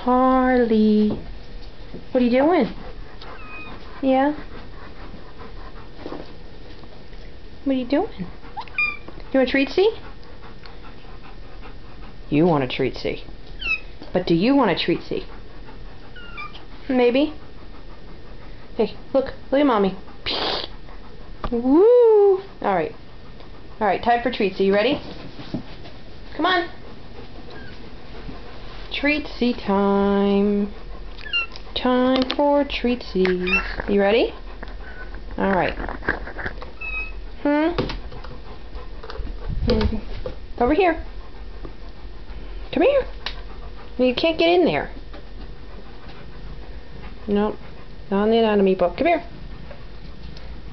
Harley. What are you doing? Yeah? What are you doing? You want a treatsie? You want a treatsie? But do you want a treatsie? Maybe. Hey, look. Look at mommy. Woo! Alright. Alright, time for treats. Are you ready? Come on. Treatsy time. Time for treatsies. You ready? Alright. Hmm? hmm? Over here. Come here. You can't get in there. Nope. Not in the anatomy book. Come here.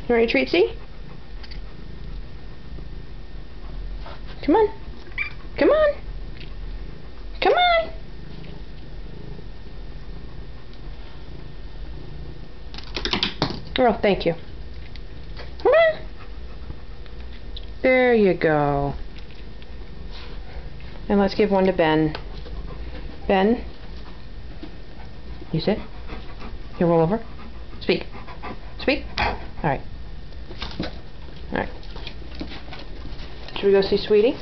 You ready to treatsie? Come on. Come on. Come on. Oh, thank you. There you go. And let's give one to Ben. Ben? You sit. You roll over. Speak. Speak. Alright. Alright. Should we go see Sweetie?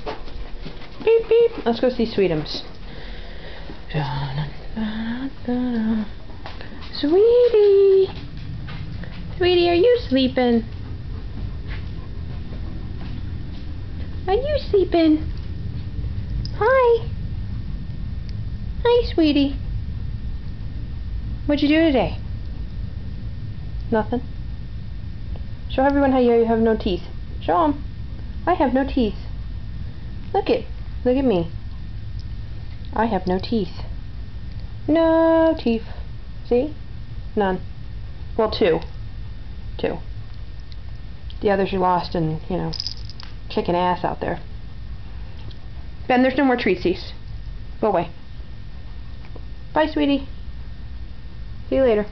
Beep beep. Let's go see Sweetums. Sweetie! Sweetie, are you sleeping? Are you sleeping? Hi. Hi, sweetie. What'd you do today? Nothing. Show everyone how you have no teeth. Show them. I have no teeth. Look it. Look at me. I have no teeth. No teeth. See? None. Well, two. The others are lost and, you know, kicking ass out there. Ben, there's no more treatsies. Go away. Bye, sweetie. See you later.